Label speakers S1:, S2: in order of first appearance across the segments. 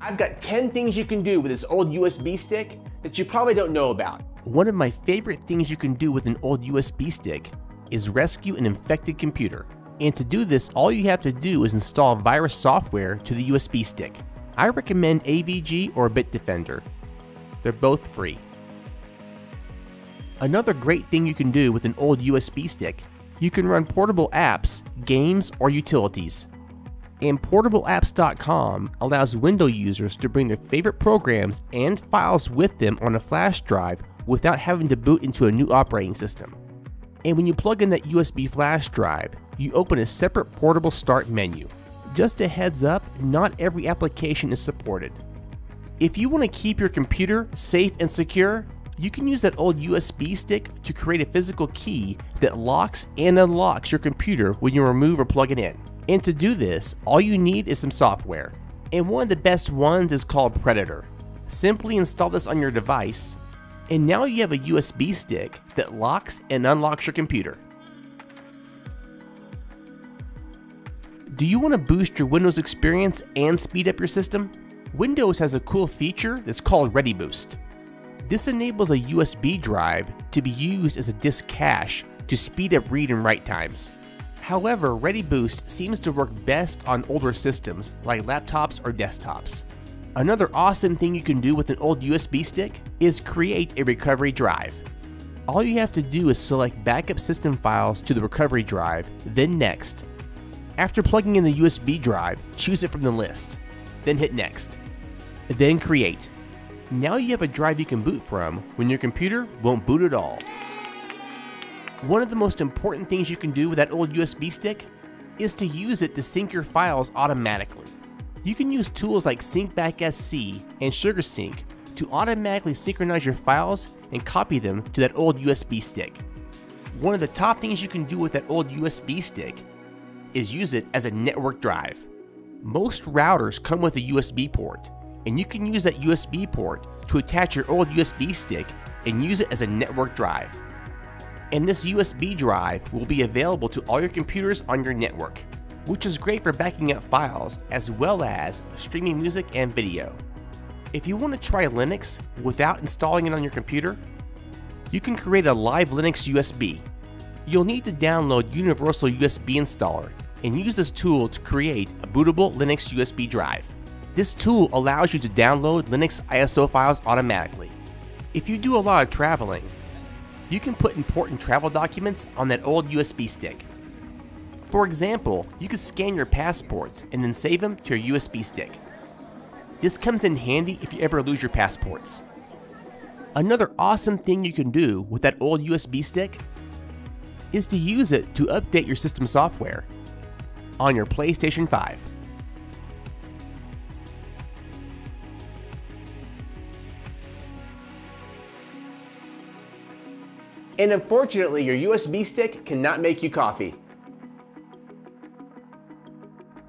S1: I've got 10 things you can do with this old USB stick that you probably don't know about.
S2: One of my favorite things you can do with an old USB stick is rescue an infected computer. And to do this, all you have to do is install virus software to the USB stick. I recommend AVG or Bitdefender. They're both free. Another great thing you can do with an old USB stick, you can run portable apps, games, or utilities. And portableapps.com allows Windows users to bring their favorite programs and files with them on a flash drive without having to boot into a new operating system. And when you plug in that USB flash drive, you open a separate portable start menu. Just a heads up, not every application is supported. If you want to keep your computer safe and secure, you can use that old USB stick to create a physical key that locks and unlocks your computer when you remove or plug it in. And to do this, all you need is some software. And one of the best ones is called Predator. Simply install this on your device, and now you have a USB stick that locks and unlocks your computer. Do you want to boost your Windows experience and speed up your system? Windows has a cool feature that's called ReadyBoost. This enables a USB drive to be used as a disk cache to speed up read and write times. However, ReadyBoost seems to work best on older systems like laptops or desktops. Another awesome thing you can do with an old USB stick is create a recovery drive. All you have to do is select backup system files to the recovery drive, then next. After plugging in the USB drive, choose it from the list, then hit next. Then create. Now you have a drive you can boot from when your computer won't boot at all. One of the most important things you can do with that old USB stick is to use it to sync your files automatically. You can use tools like SyncBack SE and SugarSync to automatically synchronize your files and copy them to that old USB stick. One of the top things you can do with that old USB stick is use it as a network drive. Most routers come with a USB port, and you can use that USB port to attach your old USB stick and use it as a network drive. And this USB drive will be available to all your computers on your network, which is great for backing up files as well as streaming music and video. If you want to try Linux without installing it on your computer, you can create a live Linux USB. You'll need to download Universal USB Installer and use this tool to create a bootable Linux USB drive. This tool allows you to download Linux ISO files automatically. If you do a lot of traveling, you can put important travel documents on that old USB stick. For example, you could scan your passports and then save them to your USB stick. This comes in handy if you ever lose your passports. Another awesome thing you can do with that old USB stick is to use it to update your system software on your PlayStation 5.
S1: And unfortunately, your USB stick cannot make you coffee.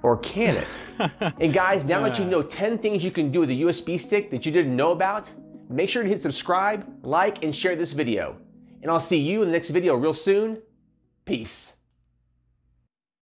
S1: Or can it? and guys, now that you know 10 things you can do with a USB stick that you didn't know about, make sure to hit subscribe, like, and share this video. And I'll see you in the next video real soon. Peace.